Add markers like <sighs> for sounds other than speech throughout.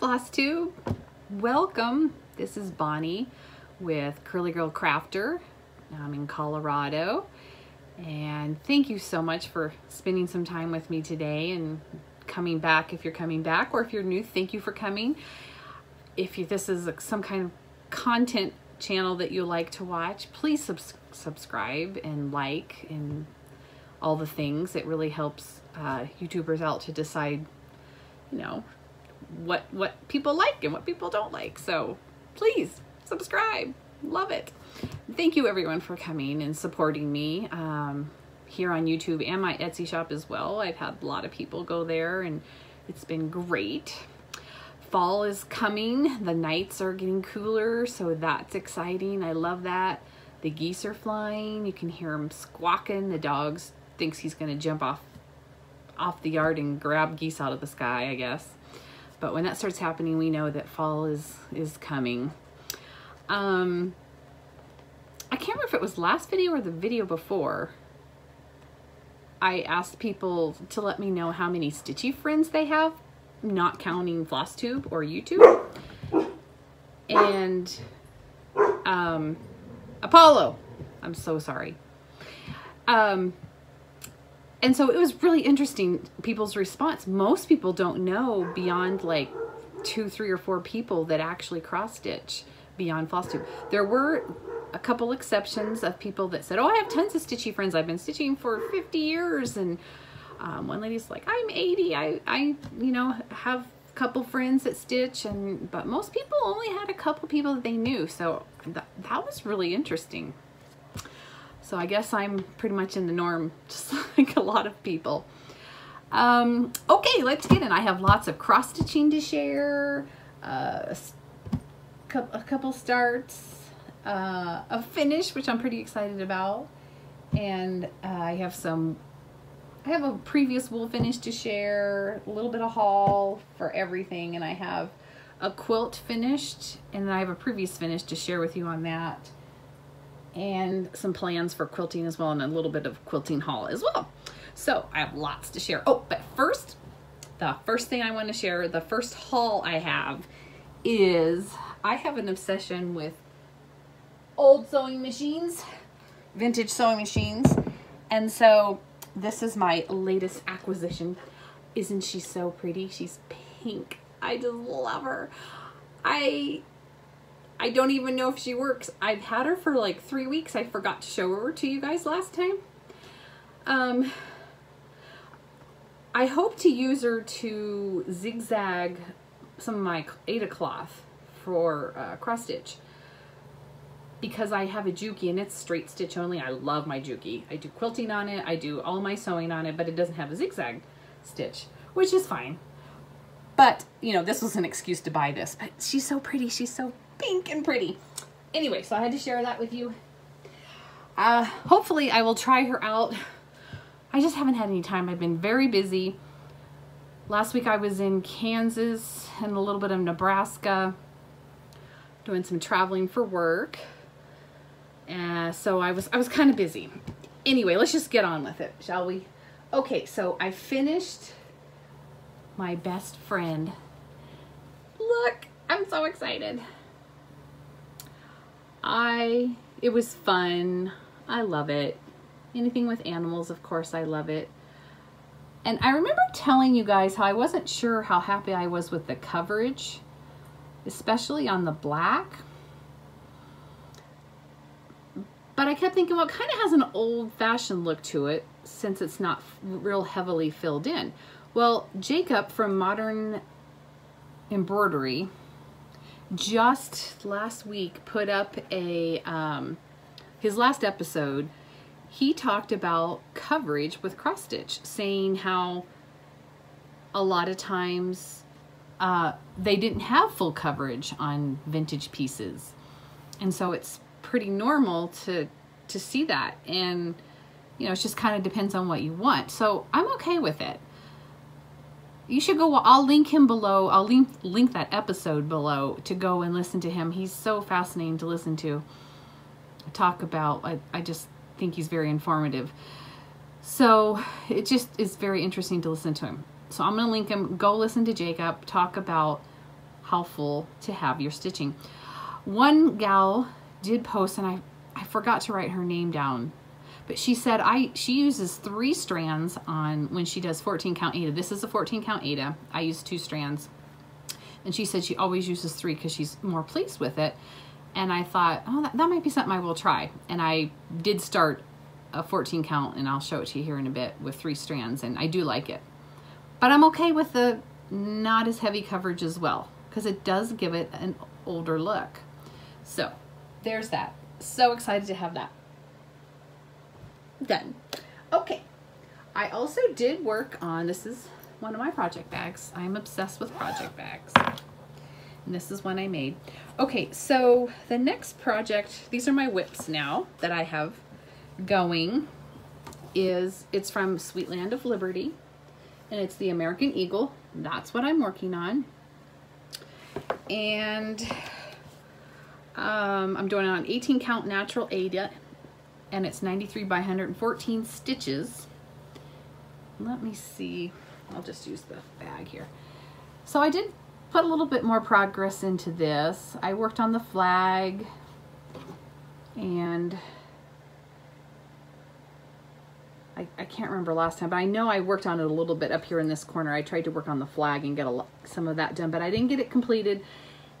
Floss Tube? Welcome. This is Bonnie with Curly Girl Crafter. I'm in Colorado. And thank you so much for spending some time with me today and coming back if you're coming back or if you're new, thank you for coming. If you, this is some kind of content channel that you like to watch, please subs subscribe and like and all the things. It really helps uh, YouTubers out to decide, you know, what what people like and what people don't like. So please subscribe. Love it. Thank you everyone for coming and supporting me um, here on YouTube and my Etsy shop as well. I've had a lot of people go there and it's been great. Fall is coming. The nights are getting cooler, so that's exciting. I love that. The geese are flying. You can hear them squawking. The dogs thinks he's going to jump off off the yard and grab geese out of the sky, I guess. But when that starts happening, we know that fall is is coming. Um, I can't remember if it was last video or the video before. I asked people to let me know how many Stitchy friends they have, not counting FlossTube or YouTube. And um, Apollo, I'm so sorry. Um, and so it was really interesting people's response. Most people don't know beyond like two three or four people that actually cross stitch beyond floss tube. There were a couple exceptions of people that said oh i have tons of stitchy friends. I've been stitching for 50 years. And um, one lady's like i'm 80 i i you know have a couple friends that stitch. And but most people only had a couple people that they knew. So that, that was really interesting so I guess I'm pretty much in the norm, <laughs> just like a lot of people. Um, okay, let's get in. I have lots of cross stitching to share, uh, a couple starts, uh, a finish, which I'm pretty excited about. And uh, I have some, I have a previous wool finish to share, a little bit of haul for everything. And I have a quilt finished, and I have a previous finish to share with you on that and some plans for quilting as well and a little bit of quilting haul as well. So I have lots to share. Oh, but first, the first thing I want to share, the first haul I have is I have an obsession with old sewing machines, vintage sewing machines. And so this is my latest acquisition. Isn't she so pretty? She's pink. I just love her. I I don't even know if she works. I've had her for like three weeks. I forgot to show her to you guys last time. Um, I hope to use her to zigzag some of my Aida cloth for uh, cross stitch because I have a Juki and it's straight stitch only. I love my Juki. I do quilting on it. I do all my sewing on it, but it doesn't have a zigzag stitch, which is fine. But, you know, this was an excuse to buy this. But she's so pretty. She's so pink and pretty. Anyway, so I had to share that with you. Uh, hopefully I will try her out. I just haven't had any time. I've been very busy. Last week I was in Kansas and a little bit of Nebraska doing some traveling for work. Uh, so I was I was kind of busy. Anyway, let's just get on with it, shall we? Okay, so I finished my best friend. Look, I'm so excited. I, it was fun. I love it. Anything with animals, of course, I love it. And I remember telling you guys how I wasn't sure how happy I was with the coverage, especially on the black. But I kept thinking, well, it kind of has an old-fashioned look to it since it's not real heavily filled in. Well, Jacob from Modern Embroidery just last week put up a um, his last episode he talked about coverage with cross stitch saying how a lot of times uh, they didn't have full coverage on vintage pieces. And so it's pretty normal to to see that. And you know it just kind of depends on what you want. So I'm okay with it you should go, I'll link him below. I'll link, link that episode below to go and listen to him. He's so fascinating to listen to. Talk about, I, I just think he's very informative. So it just is very interesting to listen to him. So I'm going to link him. Go listen to Jacob talk about helpful to have your stitching. One gal did post, and I, I forgot to write her name down, but she said I she uses three strands on when she does 14 count Aida. This is a 14 count Aida. I use two strands. And she said she always uses three because she's more pleased with it. And I thought, oh, that, that might be something I will try. And I did start a 14 count, and I'll show it to you here in a bit with three strands, and I do like it. But I'm okay with the not as heavy coverage as well because it does give it an older look. So there's that. So excited to have that done. Okay. I also did work on, this is one of my project bags. I'm obsessed with project bags. And this is one I made. Okay, so the next project, these are my whips now that I have going, is it's from Sweet Land of Liberty. And it's the American Eagle. That's what I'm working on. And um, I'm doing it on 18 count natural Aida and it's 93 by 114 stitches. Let me see, I'll just use the bag here. So I did put a little bit more progress into this. I worked on the flag and I, I, can't remember last time, but I know I worked on it a little bit up here in this corner. I tried to work on the flag and get a, some of that done, but I didn't get it completed.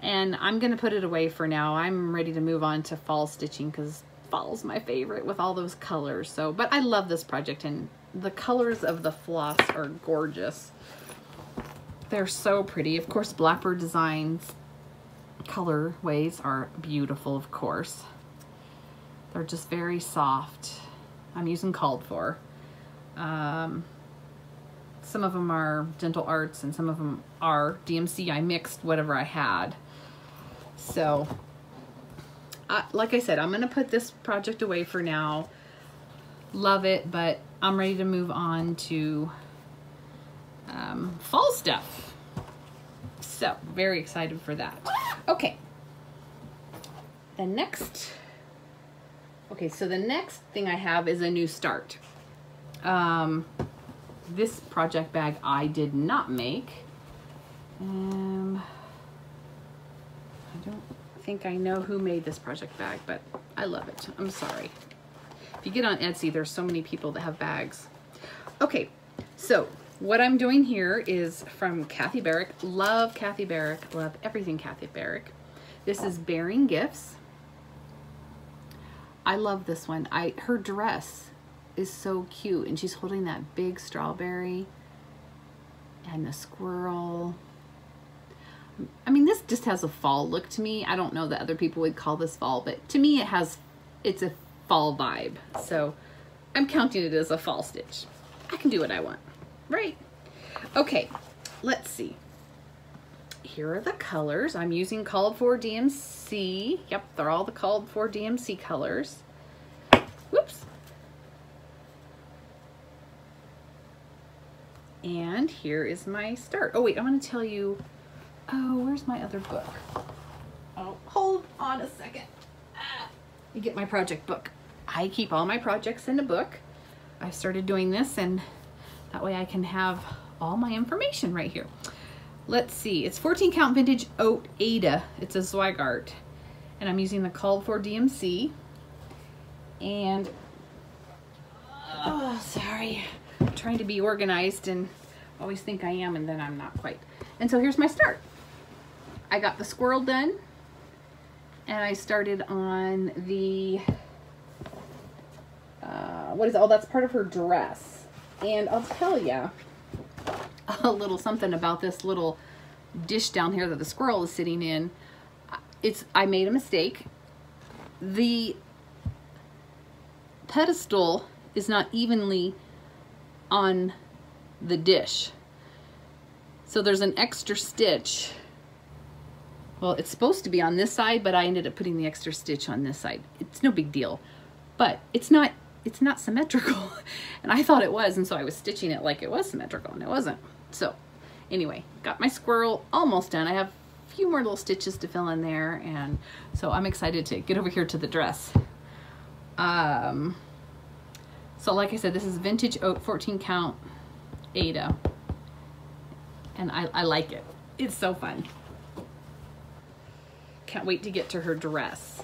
And I'm going to put it away for now. I'm ready to move on to fall stitching because fall's my favorite with all those colors. So, but I love this project and the colors of the floss are gorgeous. They're so pretty. Of course, Blackbird Designs colorways are beautiful, of course. They're just very soft. I'm using called for. Um, some of them are Gentle Arts and some of them are DMC. I mixed whatever I had. So I, like I said, I'm going to put this project away for now. Love it, but I'm ready to move on to um, fall stuff. So, very excited for that. Okay. The next, okay, so the next thing I have is a new start. Um, this project bag I did not make. Um, I don't think I know who made this project bag, but I love it. I'm sorry. If you get on Etsy, there's so many people that have bags. Okay, so what I'm doing here is from Kathy Barrick. Love Kathy Barrick. Love everything Kathy Barrick. This is Bearing Gifts. I love this one. I Her dress is so cute, and she's holding that big strawberry and the squirrel I mean, this just has a fall look to me. I don't know that other people would call this fall, but to me it has, it's a fall vibe. So I'm counting it as a fall stitch. I can do what I want, right? Okay, let's see. Here are the colors. I'm using called for DMC. Yep, they're all the called for DMC colors. Whoops. And here is my start. Oh wait, I want to tell you Oh, where's my other book? Oh, hold on a second. Ah, you get my project book. I keep all my projects in a book. I started doing this and that way I can have all my information right here. Let's see, it's 14 count vintage oat Aida. It's a Zweigart. And I'm using the called for DMC. And, oh, sorry. I'm trying to be organized and always think I am and then I'm not quite. And so here's my start. I got the squirrel done and I started on the, uh, what is, oh, that's part of her dress. And I'll tell you a little something about this little dish down here that the squirrel is sitting in. It's, I made a mistake. The pedestal is not evenly on the dish. So there's an extra stitch well, it's supposed to be on this side, but I ended up putting the extra stitch on this side. It's no big deal, but it's not, it's not symmetrical. <laughs> and I thought it was, and so I was stitching it like it was symmetrical, and it wasn't. So anyway, got my squirrel almost done. I have a few more little stitches to fill in there, and so I'm excited to get over here to the dress. Um, so like I said, this is vintage oat 14 count Aida, and I, I like it. It's so fun. Can't wait to get to her dress.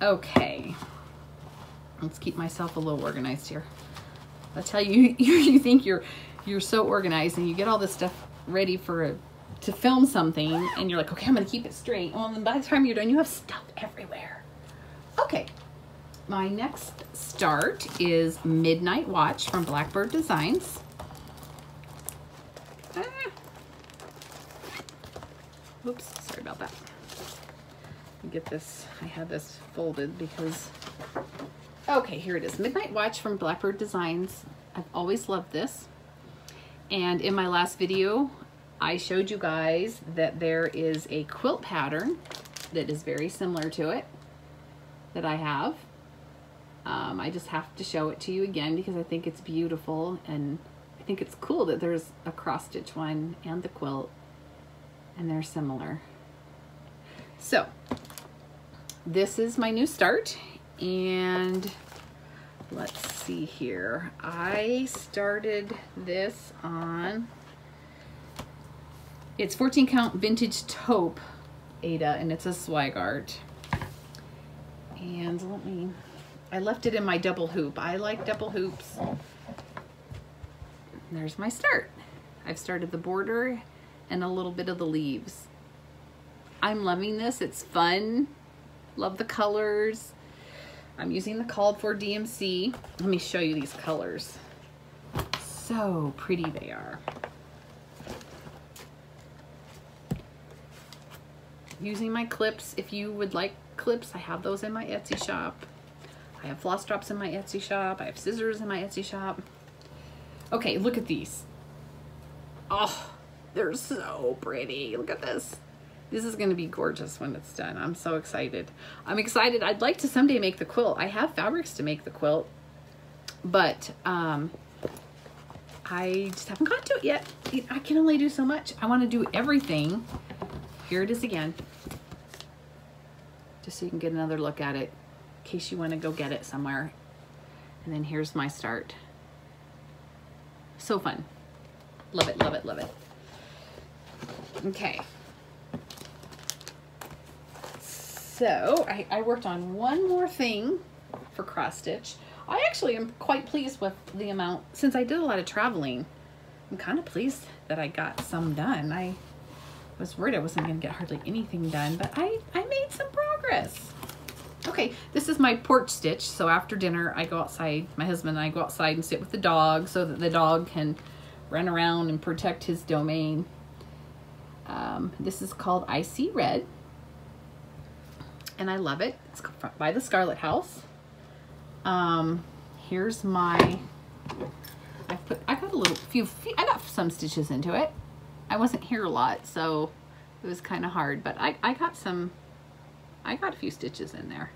Okay. Let's keep myself a little organized here. I tell you, <laughs> you, you think you're you're so organized and you get all this stuff ready for a, to film something and you're like, okay, I'm gonna keep it straight. Well, then by the time you're done, you have stuff everywhere. Okay, my next start is Midnight Watch from Blackbird Designs. Ah. Oops, sorry about that. Get this, I had this folded because, okay, here it is. Midnight Watch from Blackbird Designs. I've always loved this. And in my last video, I showed you guys that there is a quilt pattern that is very similar to it that I have. Um, I just have to show it to you again because I think it's beautiful and I think it's cool that there's a cross stitch one and the quilt and they're similar. So this is my new start and let's see here. I started this on, it's 14 count vintage taupe Aida and it's a Zweigart. And let me, I left it in my double hoop. I like double hoops. There's my start. I've started the border and a little bit of the leaves. I'm loving this. It's fun. Love the colors. I'm using the called for DMC. Let me show you these colors. So pretty they are. Using my clips. If you would like clips, I have those in my Etsy shop. I have floss drops in my Etsy shop. I have scissors in my Etsy shop. Okay, look at these. Oh, they're so pretty. Look at this. This is going to be gorgeous when it's done. I'm so excited. I'm excited. I'd like to someday make the quilt. I have fabrics to make the quilt, but um, I just haven't got to it yet. I can only do so much. I want to do everything. Here it is again. Just so you can get another look at it in case you want to go get it somewhere. And then here's my start. So fun. Love it, love it, love it. Okay. So I, I worked on one more thing for cross stitch. I actually am quite pleased with the amount, since I did a lot of traveling, I'm kind of pleased that I got some done. I was worried I wasn't going to get hardly anything done, but I, I made some progress. Okay, this is my porch stitch. So after dinner, I go outside, my husband and I go outside and sit with the dog so that the dog can run around and protect his domain. Um, this is called Icy Red. And I love it. It's by the Scarlet House. Um, here's my, I put, I got a little few, I got some stitches into it. I wasn't here a lot, so it was kind of hard, but I, I got some, I got a few stitches in there.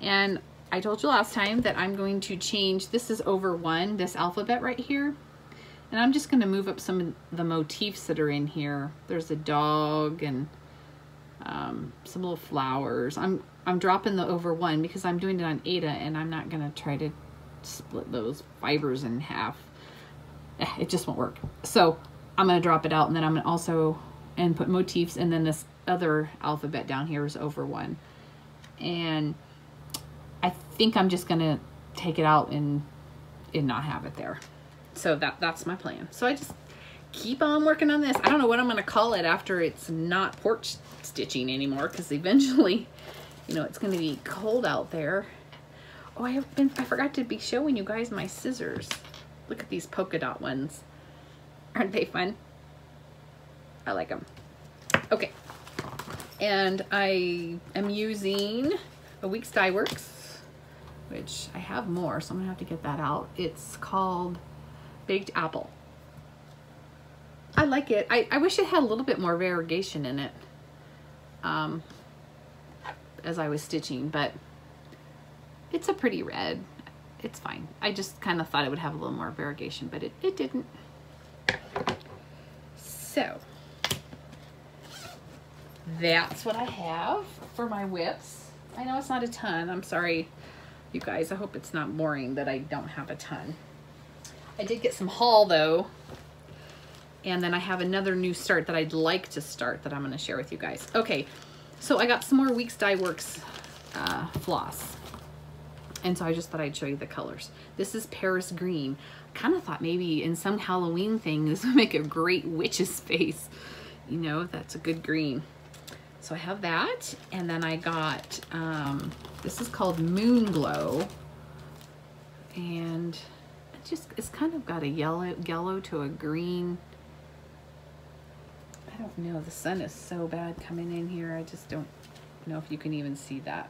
And I told you last time that I'm going to change, this is over one, this alphabet right here. And I'm just going to move up some of the motifs that are in here. There's a dog and um, some little flowers. I'm I'm dropping the over one because I'm doing it on Aida and I'm not going to try to split those fibers in half. Eh, it just won't work. So I'm going to drop it out and then I'm going to also and put motifs and then this other alphabet down here is over one. And I think I'm just going to take it out and and not have it there. So that that's my plan. So I just keep on working on this. I don't know what I'm going to call it after it's not porch stitching anymore because eventually, you know, it's going to be cold out there. Oh, I have been I forgot to be showing you guys my scissors. Look at these polka dot ones. Aren't they fun? I like them. Okay. And I am using a Weeks Dye Works, which I have more, so I'm gonna have to get that out. It's called Baked Apple. I like it. I, I wish it had a little bit more variegation in it um, as I was stitching, but it's a pretty red. It's fine. I just kind of thought it would have a little more variegation, but it, it didn't. So, that's what I have for my whips. I know it's not a ton. I'm sorry, you guys. I hope it's not boring that I don't have a ton. I did get some haul, though. And then I have another new start that I'd like to start that I'm going to share with you guys. Okay, so I got some more Weeks Dye Works uh, floss. And so I just thought I'd show you the colors. This is Paris Green. kind of thought maybe in some Halloween thing, <laughs> this would make a great witch's face. You know, that's a good green. So I have that. And then I got, um, this is called Moon Glow. And it just, it's kind of got a yellow, yellow to a green. I don't know, the sun is so bad coming in here. I just don't know if you can even see that.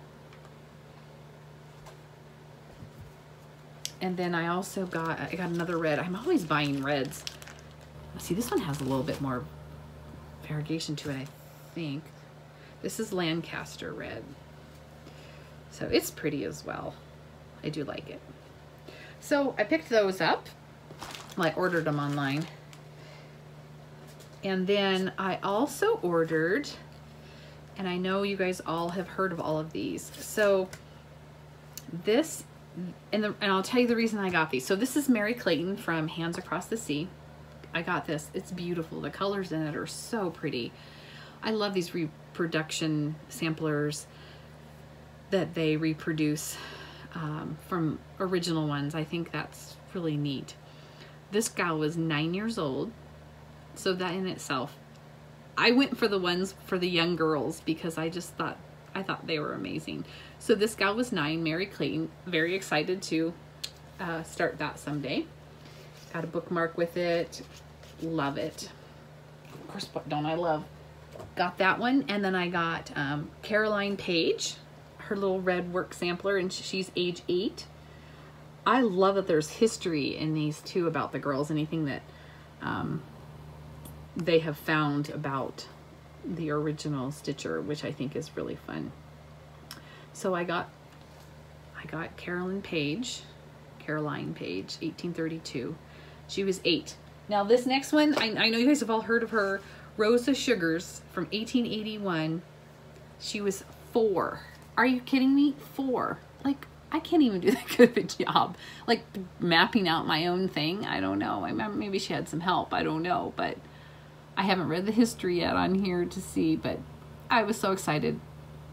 And then I also got, I got another red. I'm always buying reds. See, this one has a little bit more variegation to it, I think. This is Lancaster red. So it's pretty as well. I do like it. So I picked those up. I ordered them online. And then I also ordered, and I know you guys all have heard of all of these. So this, and, the, and I'll tell you the reason I got these. So this is Mary Clayton from Hands Across the Sea. I got this. It's beautiful. The colors in it are so pretty. I love these reproduction samplers that they reproduce um, from original ones. I think that's really neat. This gal was nine years old, so that in itself, I went for the ones for the young girls because I just thought I thought they were amazing. So this gal was nine, Mary Clayton, very excited to uh, start that someday. Got a bookmark with it. Love it. Of course, what don't I love? Got that one. And then I got um, Caroline Page, her little red work sampler, and she's age eight. I love that there's history in these too about the girls, anything that um, they have found about the original Stitcher, which I think is really fun. So I got, I got Carolyn Page, Caroline Page, 1832. She was eight. Now this next one, I, I know you guys have all heard of her, Rosa Sugars from 1881. She was four. Are you kidding me? Four. Like, I can't even do <laughs> that good of a job. Like, mapping out my own thing. I don't know. I Maybe she had some help. I don't know. But I haven't read the history yet on here to see. But I was so excited.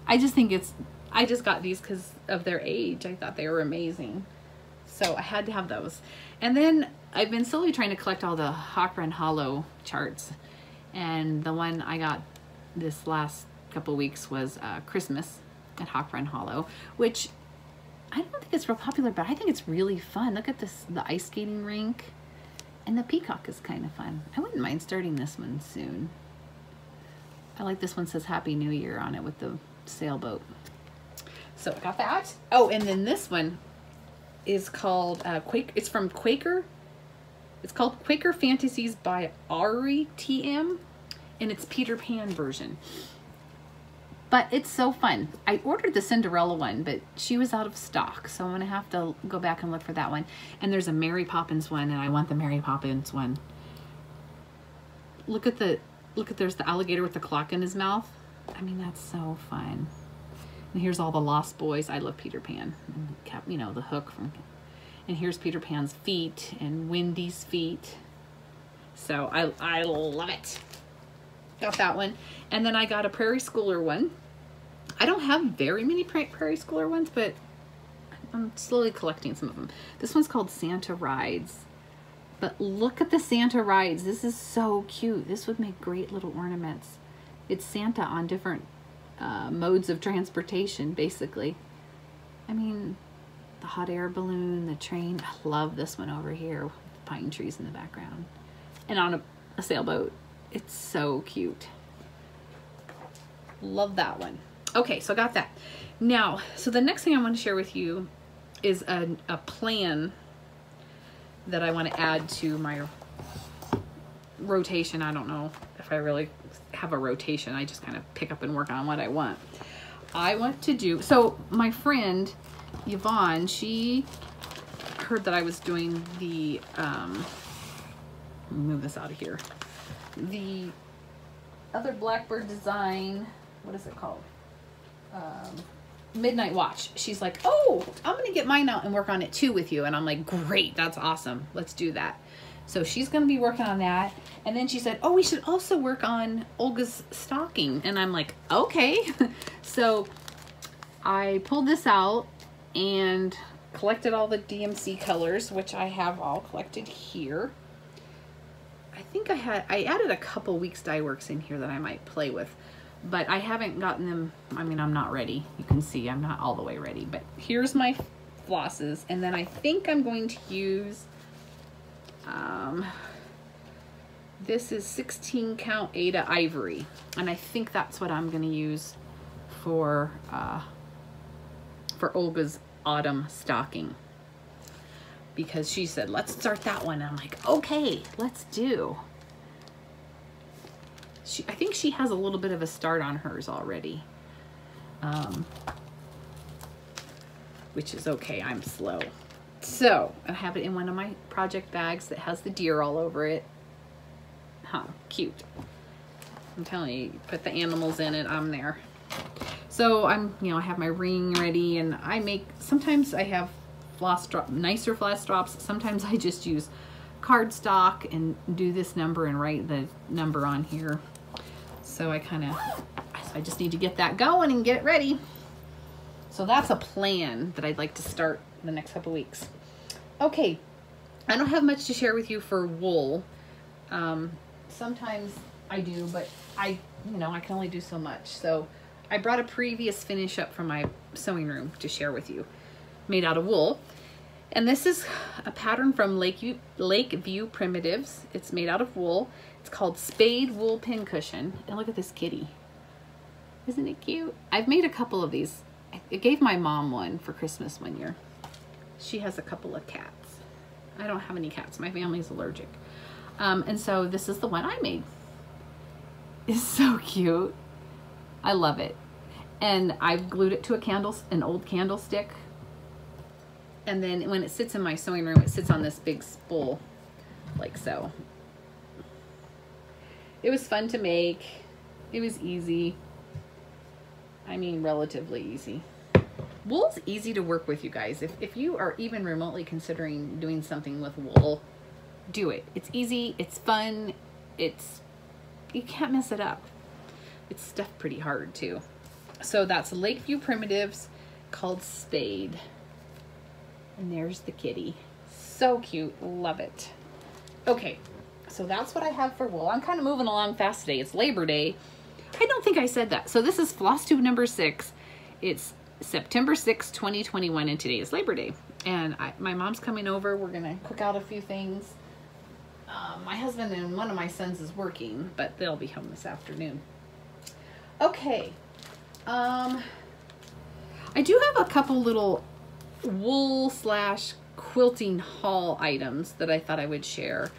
I just think it's... I just got these because of their age. I thought they were amazing. So I had to have those. And then I've been slowly trying to collect all the Hawk Run Hollow charts. And the one I got this last couple weeks was uh, Christmas at Hawk Run Hollow, which I don't think it's real popular, but I think it's really fun. Look at this, the ice skating rink. And the peacock is kind of fun. I wouldn't mind starting this one soon. I like this one says Happy New Year on it with the sailboat. So I got that. Oh, and then this one is called uh, Quake. It's from Quaker. It's called Quaker Fantasies by Ari TM, and it's Peter Pan version. But it's so fun. I ordered the Cinderella one, but she was out of stock. So I'm to have to go back and look for that one. And there's a Mary Poppins one, and I want the Mary Poppins one. Look at the, look at, there's the alligator with the clock in his mouth. I mean, that's so fun. And here's all the Lost Boys. I love Peter Pan. And, you know, the hook from... And here's Peter Pan's feet and Wendy's feet. So I, I love it. Got that one. And then I got a Prairie Schooler one. I don't have very many Prairie Schooler ones, but I'm slowly collecting some of them. This one's called Santa Rides. But look at the Santa Rides. This is so cute. This would make great little ornaments. It's Santa on different uh, modes of transportation, basically. I mean, the hot air balloon, the train. I love this one over here with pine trees in the background. And on a, a sailboat. It's so cute. Love that one. Okay, so I got that. Now, so the next thing I want to share with you is a, a plan that I want to add to my rotation. I don't know if I really have a rotation. I just kind of pick up and work on what I want. I want to do, so my friend Yvonne, she heard that I was doing the, um, move this out of here the other Blackbird design, what is it called? Um, Midnight Watch. She's like, oh, I'm going to get mine out and work on it too with you. And I'm like, great, that's awesome. Let's do that. So she's going to be working on that. And then she said, oh, we should also work on Olga's stocking. And I'm like, okay. <laughs> so I pulled this out and collected all the DMC colors, which I have all collected here. I think I had, I added a couple Weeks Dye Works in here that I might play with, but I haven't gotten them, I mean, I'm not ready. You can see I'm not all the way ready, but here's my flosses. And then I think I'm going to use, um, this is 16 count Aida Ivory. And I think that's what I'm gonna use for, uh, for Olga's autumn stocking because she said, let's start that one. I'm like, okay, let's do. She, I think she has a little bit of a start on hers already. Um, which is okay, I'm slow. So, I have it in one of my project bags that has the deer all over it. Huh, cute. I'm telling you, put the animals in it, I'm there. So I'm, you know, I have my ring ready and I make, sometimes I have floss drop, nicer floss drops. Sometimes I just use cardstock and do this number and write the number on here. So I kind of, so I just need to get that going and get it ready. So that's a plan that I'd like to start the next couple weeks. Okay, I don't have much to share with you for wool. Um, sometimes I do, but I, you know, I can only do so much. So I brought a previous finish up from my sewing room to share with you, made out of wool. And this is a pattern from Lakeview, Lakeview Primitives. It's made out of wool. It's called Spade Wool Pincushion. And look at this kitty. Isn't it cute? I've made a couple of these. I gave my mom one for Christmas one year. She has a couple of cats. I don't have any cats. My family's allergic. Um, and so this is the one I made. It's so cute. I love it. And I've glued it to a candle, an old candlestick. And then when it sits in my sewing room, it sits on this big spool, like so. It was fun to make. It was easy. I mean, relatively easy. Wool's easy to work with, you guys. If, if you are even remotely considering doing something with wool, do it. It's easy, it's fun, it's, you can't mess it up. It's stuffed pretty hard too. So that's Lakeview Primitives called Spade. And there's the kitty. So cute, love it. Okay, so that's what I have for wool. I'm kind of moving along fast today. It's Labor Day. I don't think I said that. So this is floss tube number six. It's September 6, 2021, and today is Labor Day. And I, my mom's coming over. We're gonna cook out a few things. Um, my husband and one of my sons is working, but they'll be home this afternoon. Okay. Um, I do have a couple little wool slash quilting haul items that I thought I would share.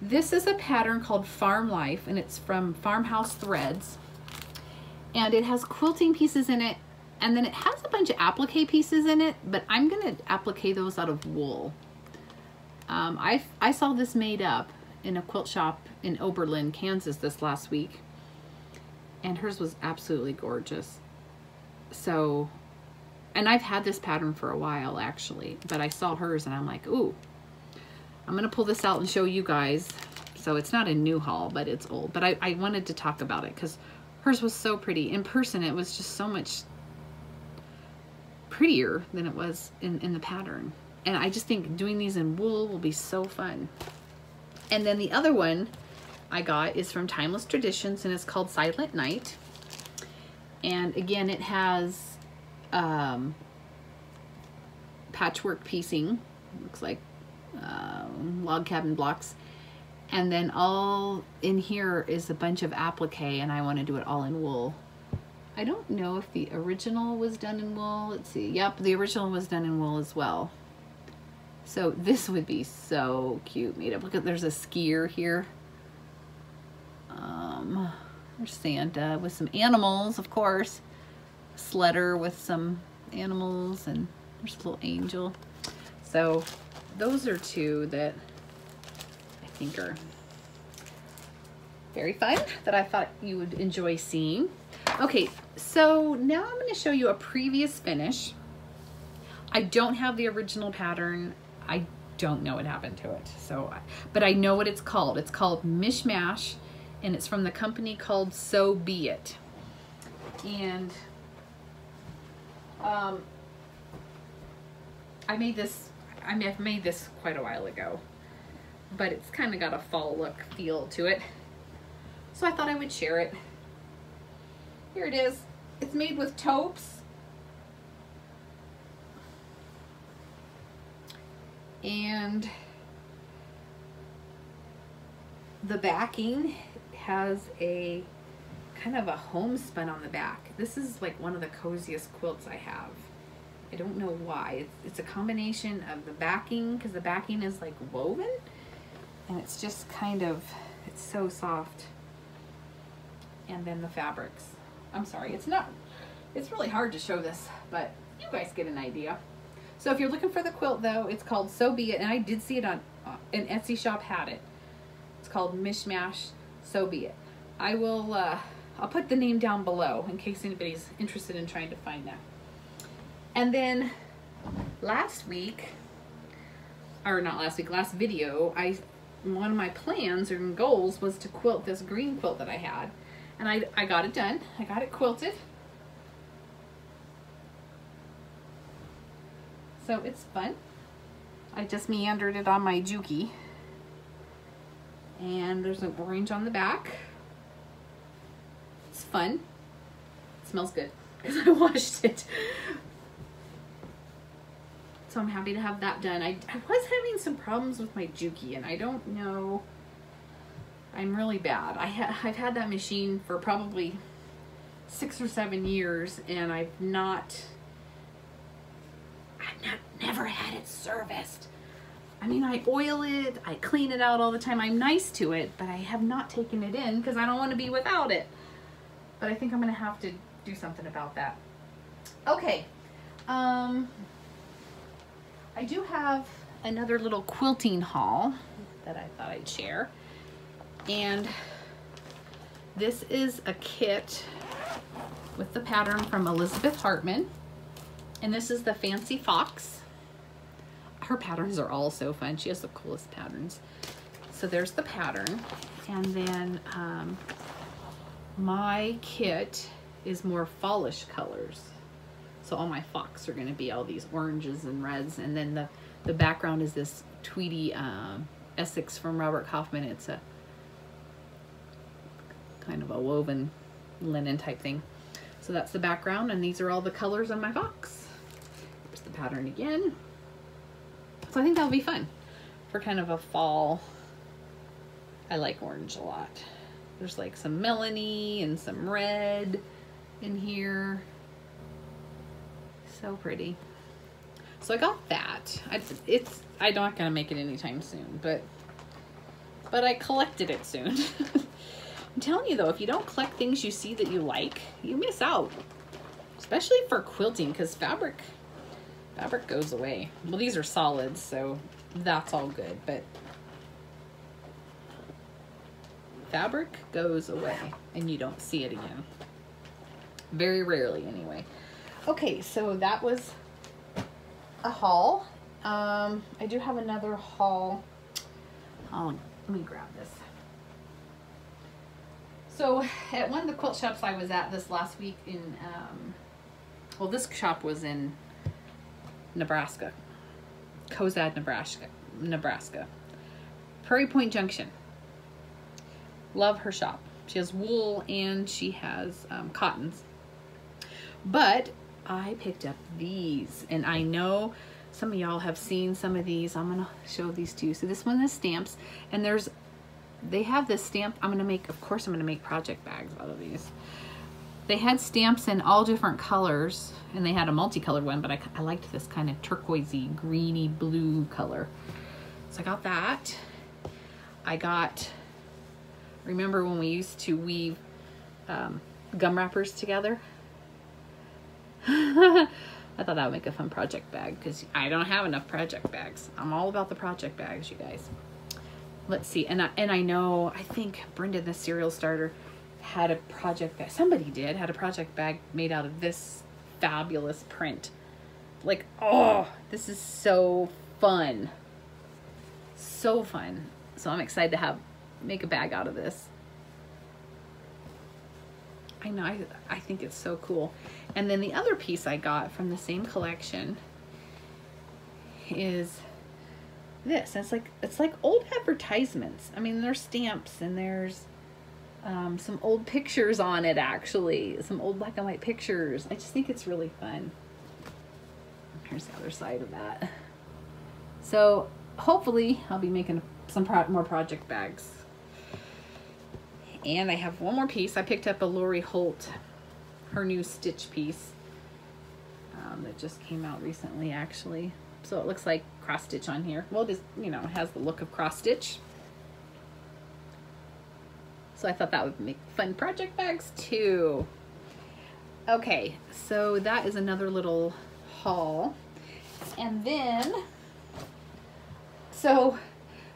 This is a pattern called Farm Life and it's from Farmhouse Threads. And it has quilting pieces in it and then it has a bunch of applique pieces in it, but I'm gonna applique those out of wool. Um, I, I saw this made up in a quilt shop in Oberlin, Kansas this last week and hers was absolutely gorgeous. So, and I've had this pattern for a while actually, but I saw hers and I'm like, ooh, I'm gonna pull this out and show you guys. So it's not a new haul, but it's old. But I, I wanted to talk about it because hers was so pretty. In person, it was just so much prettier than it was in, in the pattern. And I just think doing these in wool will be so fun. And then the other one I got is from Timeless Traditions and it's called Silent Night. And again, it has um, patchwork piecing, looks like um, log cabin blocks. And then all in here is a bunch of applique and I want to do it all in wool. I don't know if the original was done in wool. Let's see. Yep, the original was done in wool as well. So this would be so cute made up. Look at, there's a skier here. Um, there's Santa with some animals, of course. Sledder with some animals, and there's a little angel. So those are two that I think are very fun that I thought you would enjoy seeing. Okay, so now I'm going to show you a previous finish. I don't have the original pattern. I don't know what happened to it. So, but I know what it's called. It's called Mishmash, and it's from the company called Sew Be It. And um, I made this. I mean, I've made this quite a while ago, but it's kind of got a fall look feel to it. So I thought I would share it. Here it is. It's made with taupes and the backing has a kind of a homespun on the back. This is like one of the coziest quilts I have. I don't know why. It's, it's a combination of the backing, because the backing is like woven, and it's just kind of, it's so soft. And then the fabrics. I'm sorry, it's not, it's really hard to show this, but you guys get an idea. So if you're looking for the quilt though, it's called Sew Be It. And I did see it on, uh, an Etsy shop had it. It's called Mishmash Sew Be It. I will, uh, I'll put the name down below in case anybody's interested in trying to find that. And then last week, or not last week, last video, I one of my plans or goals was to quilt this green quilt that I had. And I, I got it done. I got it quilted. So it's fun. I just meandered it on my Juki. And there's an orange on the back. It's fun. It smells good <laughs> because I washed it. So I'm happy to have that done. I, I was having some problems with my Juki and I don't know. I'm really bad. I ha I've had that machine for probably six or seven years and I've not I've not, never had it serviced. I mean, I oil it, I clean it out all the time. I'm nice to it, but I have not taken it in because I don't want to be without it. But I think I'm going to have to do something about that. Okay. Um, I do have another little quilting haul that I thought I'd share. And this is a kit with the pattern from Elizabeth Hartman. And this is the Fancy Fox. Her patterns are all so fun. She has the coolest patterns. So there's the pattern. And then um, my kit is more fallish colors. So all my fox are going to be all these oranges and reds. And then the, the background is this Tweedy um, Essex from Robert Kaufman. It's a kind of a woven linen type thing. So that's the background and these are all the colors on my fox There's the pattern again. So I think that'll be fun for kind of a fall. I like orange a lot. There's like some melony and some red in here. So pretty. So I got that. I, it's I'm not gonna make it anytime soon, but but I collected it soon. <laughs> I'm telling you though, if you don't collect things you see that you like, you miss out. Especially for quilting, because fabric Fabric goes away. Well, these are solids, so that's all good, but fabric goes away and you don't see it again. Very rarely anyway. Okay, so that was a haul. Um, I do have another haul. Oh, let me grab this. So at one of the quilt shops I was at this last week in, um, well, this shop was in Nebraska. Cozad, Nebraska. Nebraska. Prairie Point Junction. Love her shop. She has wool and she has um, cottons. But I picked up these and I know some of y'all have seen some of these. I'm to show these to you. So this one is stamps and there's, they have this stamp. I'm to make, of course I'm to make project bags out of these. They had stamps in all different colors, and they had a multicolored one, but I, I liked this kind of turquoisey, greeny blue color. So I got that. I got, remember when we used to weave um, gum wrappers together? <laughs> I thought that would make a fun project bag because I don't have enough project bags. I'm all about the project bags, you guys. Let's see, and I, and I know, I think Brenda, the serial starter, had a project bag. Somebody did had a project bag made out of this fabulous print. Like, oh, this is so fun. So fun. So I'm excited to have make a bag out of this. I know, I, I think it's so cool. And then the other piece I got from the same collection is this. It's like it's like old advertisements. I mean, there's stamps and there's um, some old pictures on it actually, some old black and white pictures. I just think it's really fun. Here's the other side of that. So hopefully I'll be making some pro more project bags. And I have one more piece. I picked up a Lori Holt, her new stitch piece um, that just came out recently actually. So it looks like cross stitch on here. Well, just, you know, it has the look of cross stitch. So I thought that would make fun project bags too. Okay, so that is another little haul. And then, so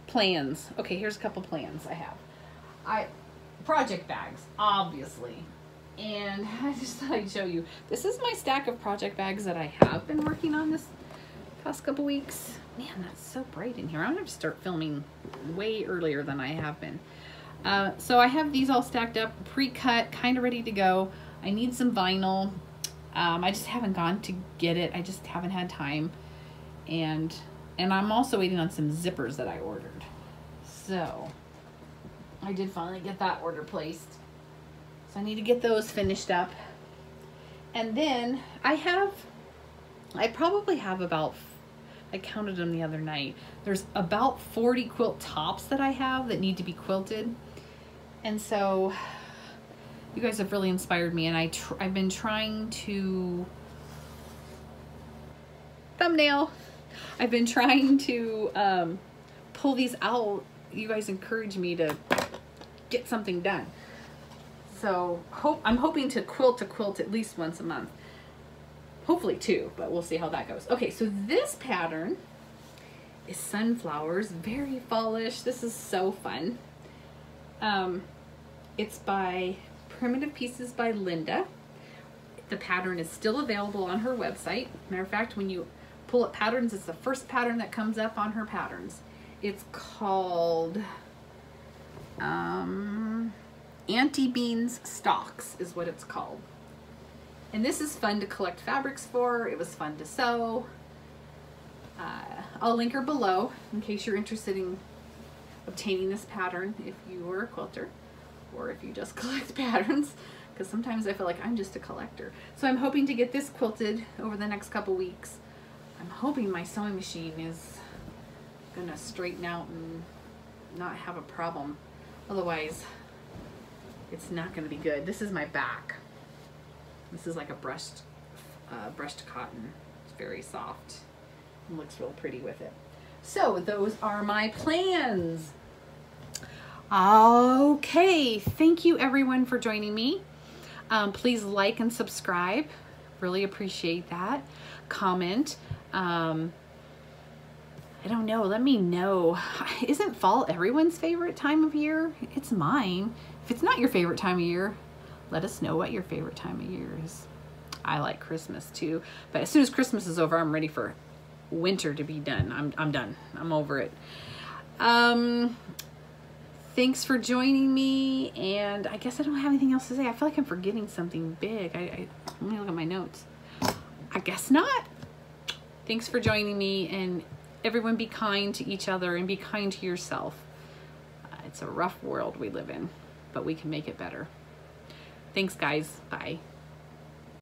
plans. Okay, here's a couple plans I have. I project bags, obviously. And <laughs> I just thought I'd show you. This is my stack of project bags that I have been working on this past couple weeks. Man, that's so bright in here. I'm gonna start filming way earlier than I have been. Uh, so I have these all stacked up, pre-cut, kind of ready to go. I need some vinyl. Um, I just haven't gone to get it. I just haven't had time. And and I'm also waiting on some zippers that I ordered. So I did finally get that order placed. So I need to get those finished up. And then I have, I probably have about I counted them the other night. There's about 40 quilt tops that I have that need to be quilted. And so you guys have really inspired me and I I've been trying to thumbnail. I've been trying to um, pull these out. You guys encourage me to get something done. So hope I'm hoping to quilt to quilt at least once a month hopefully two, but we'll see how that goes. Okay, so this pattern is sunflowers, very fallish. This is so fun. Um, it's by Primitive Pieces by Lynda. The pattern is still available on her website. Matter of fact, when you pull up patterns, it's the first pattern that comes up on her patterns. It's called um, Auntie Beans Stalks is what it's called. And this is fun to collect fabrics for. It was fun to sew. Uh, I'll link her below in case you're interested in obtaining this pattern if you are a quilter or if you just <laughs> collect patterns because sometimes I feel like I'm just a collector. So I'm hoping to get this quilted over the next couple weeks. I'm hoping my sewing machine is gonna straighten out and not have a problem. Otherwise, it's not gonna be good. This is my back. This is like a brushed, uh, brushed cotton. It's very soft and looks real pretty with it. So those are my plans. Okay, thank you everyone for joining me. Um, please like and subscribe. Really appreciate that. Comment. Um, I don't know. Let me know. <sighs> Isn't fall everyone's favorite time of year? It's mine. If it's not your favorite time of year, let us know what your favorite time of year is. I like Christmas too, but as soon as Christmas is over, I'm ready for winter to be done. I'm, I'm done. I'm over it. Um, thanks for joining me, and I guess I don't have anything else to say. I feel like I'm forgetting something big. I, I let me look at my notes. I guess not. Thanks for joining me, and everyone be kind to each other and be kind to yourself. It's a rough world we live in, but we can make it better. Thanks, guys. Bye.